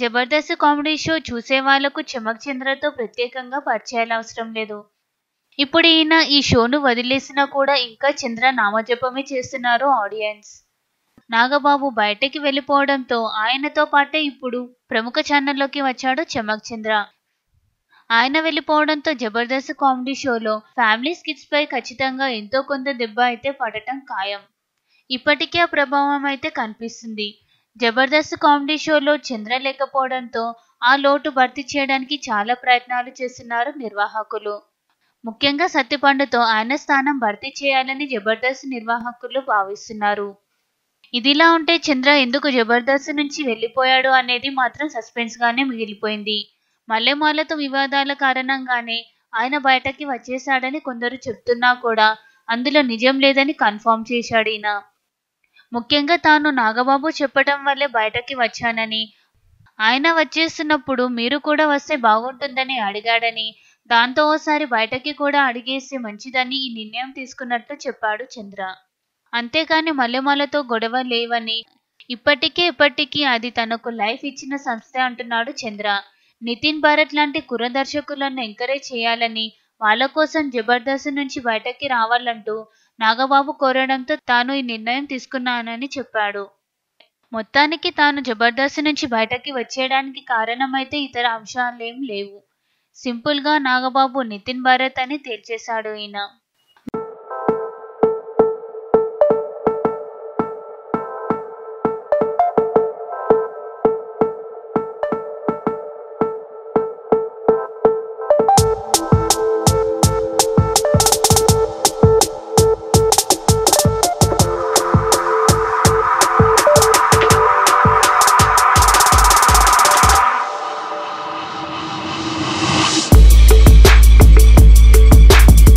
Jabardasth comedy show చూసే వాళ్ళకు చమక్ చంద్రతో ప్రత్యేకంగా పరిచయాలు అవసరం లేదు. ఇప్పుడు ఈయన ఈ షోను వదిలేసినా కూడా ఇంకా చంద్ర నామజపమే చేస్తున్నారు ఆడియన్స్. నాగబాబు బయటకి వెళ్ళిపోవడంతో ఆయనతో పాటే ఇప్పుడు ప్రముఖ ఛానల్లోకి వచ్చాడు చమక్ చంద్ర. ఆయన వెళ్ళిపోవడంతో జబర్దస్త్ కామెడీ షోలో ఫ్యామిలీ స్కిట్స్ పై ఖచ్చితంగా ఎంతో కొంత దెబ్బ అయితే పడటం ఖాయం. ఇప్పటికే ఆ ప్రభావం అయితే కనిపిస్తుంది. జబర్దస్త్ కామెడీ షోలో చంద్ర లేకపోవడంతో ఆ లోటు భర్తీ చేయడానికి చాలా ప్రయత్నాలు చేస్తున్నారు నిర్వాహకులు. ముఖ్యంగా సత్యపండుతో ఆయన స్థానం భర్తీ చేయాలని జబర్దస్త్ నిర్వాహకులు భావిస్తున్నారు. ఇదిలా ఉంటే చంద్ర ఎందుకు జబర్దస్త్ నుంచి వెళ్ళిపోయాడు అనేది మాత్రం సస్పెన్స్ గానే మిగిలిపోయింది. మల్లెమాలతో వివాదాల కారణంగానే ఆయన బయటకి వచ్చేశాడని కొందరు చెప్తున్నా కూడా అందులో నిజం లేదని కన్ఫర్మ్ చేశాడు ఈయన. ముఖ్యంగా తాను నాగబాబు చెప్పటం వల్లే బయటకి వచ్చానని. ఆయన వచ్చేస్తున్నప్పుడు మీరు కూడా వస్తే బాగుంటుందని అడిగాడని. దాంతో ఓసారి బయటకి కూడా అడిగేస్తే మంచిదని ఈ నిర్ణయం తీసుకున్నట్లు చెప్పాడు చంద్ర. అంతేకాని మల్లెమాలతో గొడవ లేవని. ఇప్పటికే ఇప్పటికీ అది తనకు లైఫ్ ఇచ్చిన సంస్థ అంటున్నాడు చంద్ర. నితిన్ భారత్ లాంటి కుర దర్శకులను ఎంకరేజ్ చేయాలని వాళ్ళ కోసం జబర్దస్త్ నుంచి బయటకి రావాలంటూ నాగబాబు కోరడంతో తాను ఈ నిర్ణయం తీసుకున్నానని చెప్పాడు. మొత్తానికి తాను జబర్దస్త్ నుంచి బయటకి వచ్చేయడానికి కారణమైతే ఇతర అంశాలేం లేవు. సింపుల్గా నాగబాబు నితిన్ భారత్ అని తేల్చేశాడు ఈయన.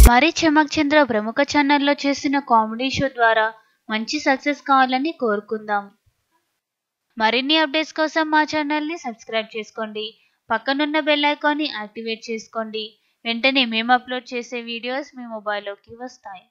మరి చమక్ చంద్ర ప్రముఖ ఛానల్లో చేసిన కామెడీ షో ద్వారా మంచి సక్సెస్ కావాలని కోరుకుందాం. మరిన్ని అప్డేట్స్ కోసం మా ఛానల్ని సబ్స్క్రైబ్ చేసుకోండి. పక్కనున్న బెల్ ఐకాన్ని యాక్టివేట్ చేసుకోండి. వెంటనే మేము అప్లోడ్ చేసే వీడియోస్ మీ మొబైల్లోకి వస్తాయి.